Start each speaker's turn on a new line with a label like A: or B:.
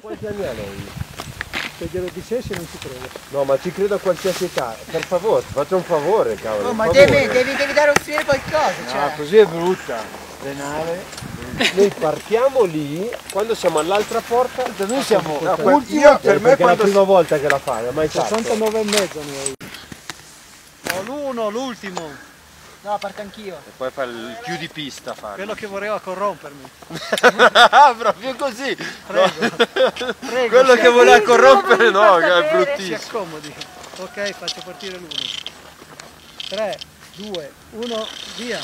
A: Quanti anni ha lei?
B: Se glielo dicessi non ci credo.
A: No, ma ci credo a qualsiasi età. Per favore, ti faccio un favore, cavolo. Un
C: ma
A: favore.
C: devi, devi, devi dare offrire qualcosa, cioè.
D: Ah, così è brutta. Renale.
A: Noi partiamo lì, quando siamo all'altra porta,
D: Noi siamo
A: No,
D: ultimi
A: io
D: per me
A: perché è la prima volta che la fai, mai fatto.
B: 69 e mezzo ho. Ho l'uno, l'ultimo,
C: No, parto anch'io.
D: E poi fa il più di pista fare.
B: quello che voleva corrompermi.
D: Proprio così.
B: Prego, prego.
D: Quello che voleva corrompere no, che è
C: sapere.
B: Si
D: bruttissimo.
B: accomodi. Ok, faccio partire l'uno. 3, 2, 1, via.